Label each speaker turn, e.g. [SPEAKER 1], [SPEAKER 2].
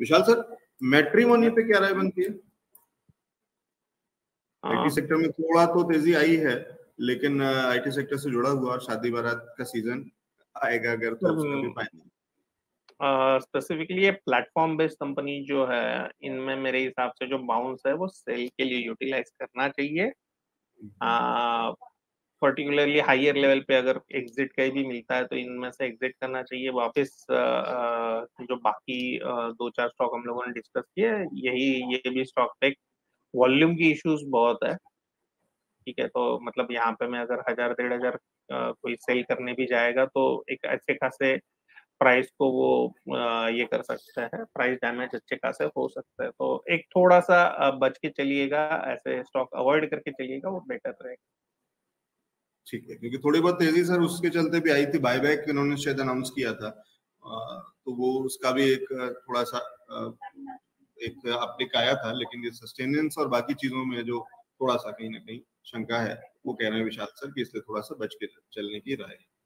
[SPEAKER 1] विशाल sir matrimony पे क्या राय बनती है? आईटी हाँ। सेक्टर में थोड़ा तो तेज़ी आई है लेकिन आईटी सेक्टर से जुड़ा हुआ शादी बारात का सीज़न आएगा अगर तो उसका भी
[SPEAKER 2] फ़ायदा स्पेसिफिकली ये प्लेटफॉर्म बेस्ड कंपनी जो है इनमें मेरे हिसाब से जो बाउंस है वो सेल के लिए यूटिलाइज करना चाहिए। पर्टिकुलरली हायर लेवल पे अगर एग्जिट कहीं भी मिलता है तो इनमें से एग्जिट करना चाहिए वापस जो बाकी दो चार स्टॉक हम लोगों ने डिस्कस किए यही, ये भी स्टॉक पे वॉल्यूम की इश्यूज़ बहुत है। ठीक है तो मतलब यहाँ पे मैं अगर हज़ार, डेढ़ हज़ार कोई सेल करने भी जाएगा तो एक अच्छे खासे प्राइस को वो ये कर सकते हैं। प्राइस डैमेज अच्छे खासे हो सकता है। तो एक थोड़ा सा बच के चलिएगा, ऐसे स्टॉक अवॉइड करके चलिएगा, वो बेटर रहेगा।
[SPEAKER 1] ठीक है, क्योंकि थोड़ी बहुत तेज़ी सर उसके चलते भी आई थी बायबैक इन्होंने शायद अनाउंस किया था। तो वो उसका भी एक थोड़ा सा एक अपडेट आया था, लेकिन ये सस्टेनेंस और बाकी चीज़ों में जो थोड़ा सा कहीं ना कहीं शंका है, वो कह रहे हैं विशाल सर कि इसलिए थोड़ा सा बच के चलने की राय है।